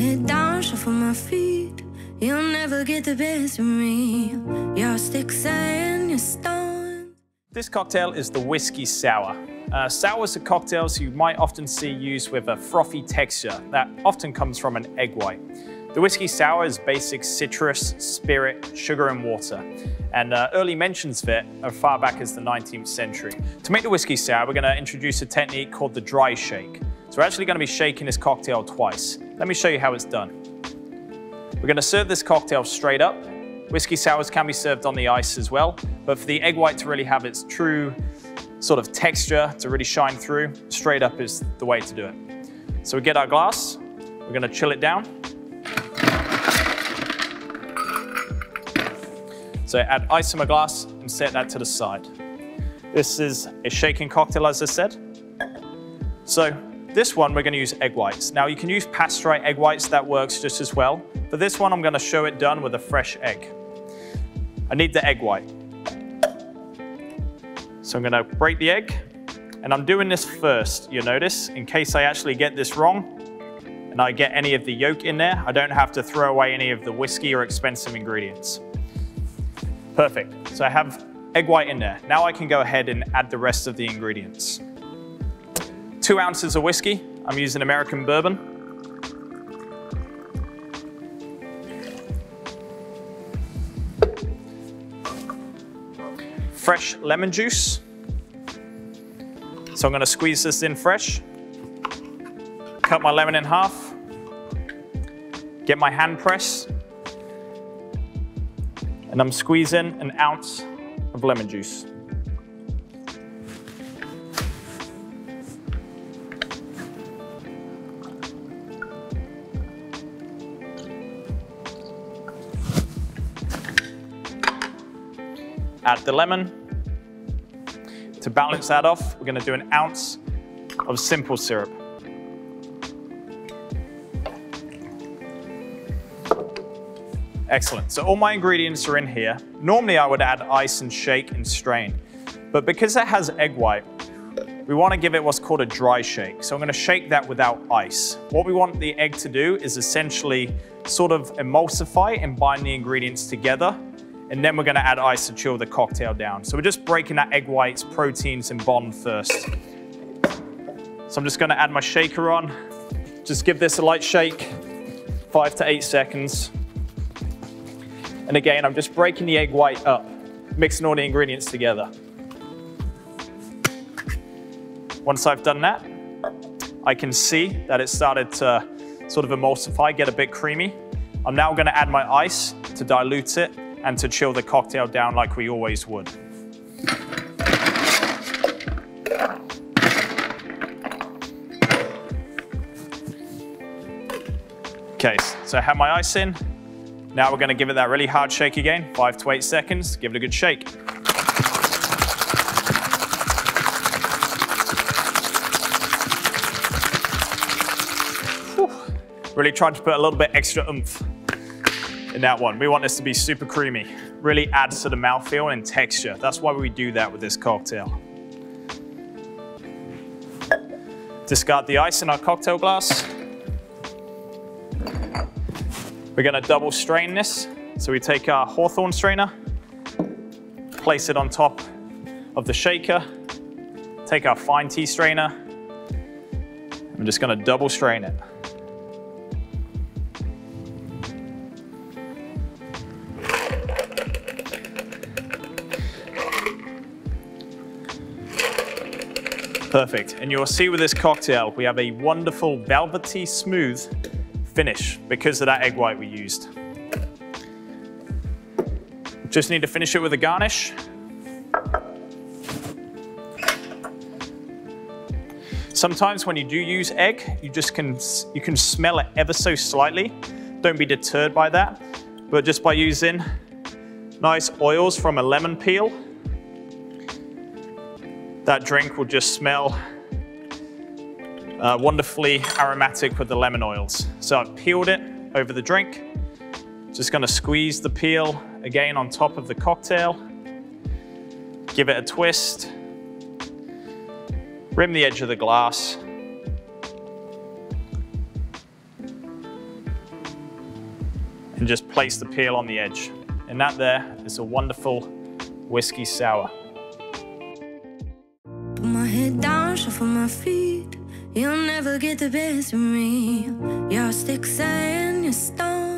head down, shuffle my feet. You'll never get the best of me. Your sticks and your stones. This cocktail is the whiskey sour. Uh, sours are cocktails you might often see used with a frothy texture that often comes from an egg white. The whiskey sour is basic citrus, spirit, sugar and water. And uh, early mentions of it are far back as the 19th century. To make the whiskey sour, we're gonna introduce a technique called the dry shake. So we're actually gonna be shaking this cocktail twice. Let me show you how it's done. We're gonna serve this cocktail straight up. Whiskey sours can be served on the ice as well, but for the egg white to really have its true sort of texture to really shine through, straight up is the way to do it. So we get our glass, we're gonna chill it down. So add ice to my glass and set that to the side. This is a shaking cocktail, as I said. So this one, we're gonna use egg whites. Now you can use pasteurized egg whites, that works just as well. For this one, I'm gonna show it done with a fresh egg. I need the egg white. So I'm gonna break the egg, and I'm doing this first, you notice, in case I actually get this wrong, and I get any of the yolk in there, I don't have to throw away any of the whiskey or expensive ingredients. Perfect. So I have egg white in there. Now I can go ahead and add the rest of the ingredients. Two ounces of whiskey. I'm using American bourbon. Fresh lemon juice. So I'm gonna squeeze this in fresh. Cut my lemon in half. Get my hand press and I'm squeezing an ounce of lemon juice. Add the lemon. To balance that off, we're gonna do an ounce of simple syrup. Excellent. So all my ingredients are in here. Normally I would add ice and shake and strain, but because it has egg white, we want to give it what's called a dry shake. So I'm going to shake that without ice. What we want the egg to do is essentially sort of emulsify and bind the ingredients together. And then we're to add ice to chill the cocktail down. So we're just breaking that egg white's proteins and bond first. So I'm just going to add my shaker on. Just give this a light shake, five to eight seconds. And again, I'm just breaking the egg white up, mixing all the ingredients together. Once I've done that, I can see that it started to sort of emulsify, get a bit creamy. I'm now gonna add my ice to dilute it and to chill the cocktail down like we always would. Okay, so I have my ice in. Now we're gonna give it that really hard shake again, five to eight seconds, give it a good shake. Whew. Really trying to put a little bit extra oomph in that one. We want this to be super creamy. Really adds to the mouthfeel and texture. That's why we do that with this cocktail. Discard the ice in our cocktail glass. We're gonna double strain this. So we take our Hawthorne strainer, place it on top of the shaker, take our fine tea strainer, I'm just gonna double strain it. Perfect, and you'll see with this cocktail, we have a wonderful velvety smooth finish because of that egg white we used. Just need to finish it with a garnish. Sometimes when you do use egg, you just can, you can smell it ever so slightly. Don't be deterred by that, but just by using nice oils from a lemon peel, that drink will just smell uh, wonderfully aromatic with the lemon oils. So I've peeled it over the drink. Just gonna squeeze the peel again on top of the cocktail. Give it a twist. Rim the edge of the glass. and just place the peel on the edge. And that there is a wonderful whiskey sour. Down, my feet. You'll never get the best of me. Your sticks and your stones.